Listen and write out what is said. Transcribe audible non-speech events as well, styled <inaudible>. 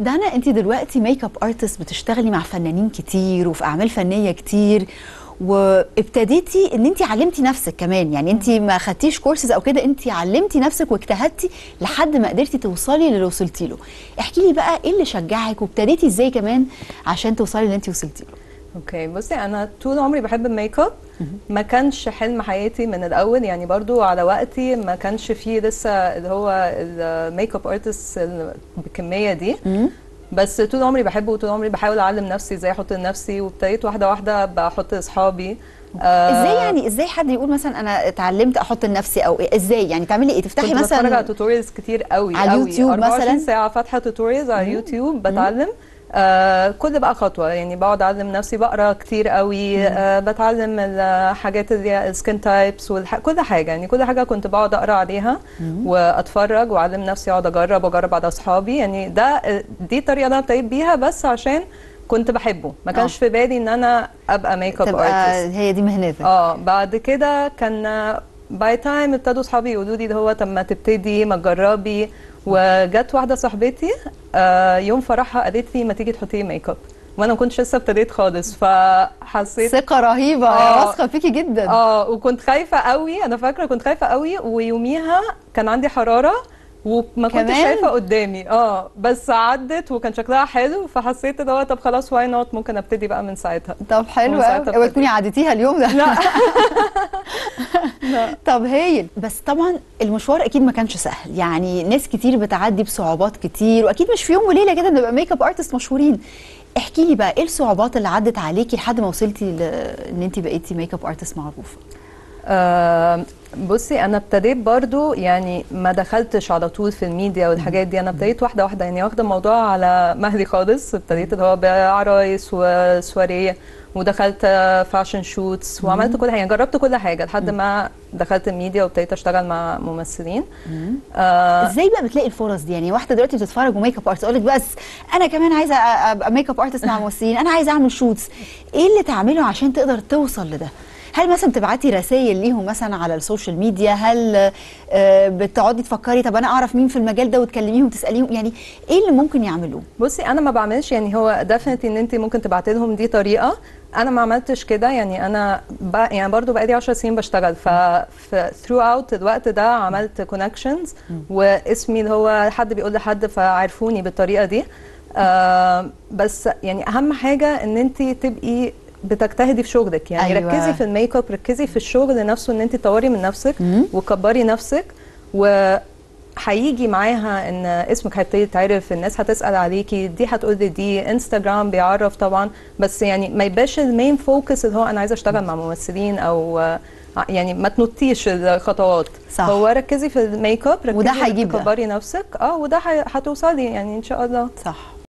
دانا انت دلوقتي makeup artist بتشتغلي مع فنانين كتير وفي أعمال فنية كتير وابتديتي إن انت علمتي نفسك كمان. يعني انت ما خدتيش كورسز أو كده انت علمتي نفسك واجتهدتي لحد ما قدرتي توصلي للي وصلتي له. احكي لي بقى إيه اللي شجعك وابتديتي إزاي كمان عشان توصلي اللي انت وصلتي له؟ okay بصي أنا طول عمري بحب الميك اب. ما كانش حلم حياتي من الأول يعني برضو على وقتي ما كانش فيه لسه اللي هو ال makeup artist بالكميه دي. بس طول عمري بحبه وطول عمري بحاول أعلم نفسي إزاي أحط لنفسي وابتديت واحدة واحدة بحط لاصحابي إزاي يعني إزاي حد يقول مثلا أنا اتعلمت أحط لنفسي أو؟ إزاي؟ يعني تعملي إيه؟ تفتحي كنت بتفرج على مثلا tutorials كتير قوي على. اليوتيوب 24 مثلاً؟ ساعة فاتحة tutorials على اليوتيوب بتعلم. آه كل بقى خطوة. يعني بقعد أعلم نفسي بقرأ كتير قوي آه بتعلم الحاجات اللي هي ال skin types كل حاجة. يعني كل حاجة كنت بقعد أقرأ عليها وأتفرج وأعلم نفسي اقعد أجرب وأجرب على أصحابي. يعني ده دي الطريقة اللي أنا ابتديت بيها بس عشان كنت بحبه. ما كانش في بالي إن أنا أبقى makeup artist هي دي مهنتك. آه بعد كده كان by time ابتدوا أصحابي يقولوا لي ده هو طب ما تبتدي ما تجربي. وجت واحدة صاحبتي آه يوم فرحها قالت لي ما تيجي تحطي ميك اب وأنا ما كنتش لسه ابتديت خالص فحسيت ثقة رهيبة آه. واثقة فيكي جدا. آه وكنت خايفة قوي أنا فاكرة كنت خايفة قوي ويوميها كان عندي حرارة وما كنتش؟ شايفه قدامي. آه بس عدت وكان شكلها حلو فحسيت اللي هو طب خلاص why not ممكن أبتدي بقى من ساعتها. طب حلو قوي اوعي. تكوني عديتيها اليوم ده. لا. <laughs> <laughs> طب هايل. بس طبعا المشوار أكيد ما كانش سهل. يعني ناس كتير بتعدي بصعوبات كتير وأكيد مش في يوم وليلة كده بنبقى makeup artist مشهورين. احكي لي بقى إيه الصعوبات اللي عدت عليكي لحد ما وصلتي ل... إن انت بقيتي makeup artist معروفة؟ آه، بصي أنا ابتديت برضو يعني ما دخلتش على طول في الميديا والحاجات دي. أنا ابتديت واحدة واحدة يعني واخدة الموضوع على مهلي خالص. ابتديت اللي هو بعرايس وسواريه. ودخلت fashion shoots وعملت كل حاجة. جربت كل حاجة لحد ما دخلت الميديا وابتديت أشتغل مع ممثلين. آه إزاي بقى بتلاقي الفرص دي؟ يعني واحدة دلوقتي بتتفرج و makeup artist أقول لك بس أنا كمان عايزة أبقى makeup artist مع <laughs> ممثلين أنا عايزة أعمل shoots إيه اللي تعمله عشان تقدر توصل لده؟ هل مثلا بتبعتي رسائل ليهم مثلا على السوشيال ميديا؟ هل آه، بتقعدي تفكري طب أنا أعرف مين في المجال ده وتكلميهم تساليهم يعني إيه اللي ممكن يعملوه؟ بصي أنا ما بعملش يعني هو definitely إن انت ممكن تبعتي لهم دي طريقة. أنا ما عملتش كده يعني أنا ب... يعني برضو بقالي 10 سنين بشتغل. ف throughout الوقت ده عملت connections واسمي اللي هو حد بيقول لحد فعرفوني بالطريقة دي. آه بس يعني أهم حاجة إن انت تبقي بتجتهدي في شغلك. يعني أيوة. ركزي في ال make up ركزي في الشغل نفسه إن أنت تطوري من نفسك وكبري نفسك. و هيجي معاها إن اسمك هيبتدي يتعرف الناس هتسأل عليكي. دي هتقول لي دي. انستغرام بيعرف طبعا. بس يعني ما يبقاش ال main focus اللي هو أنا عايزة أشتغل مع ممثلين أو يعني ما تنطيش الخطوات. صح. هو ركزي في ال make up ركزي وده هيجيب نفسك. آه وده هتوصلي يعني إن شاء الله. صح.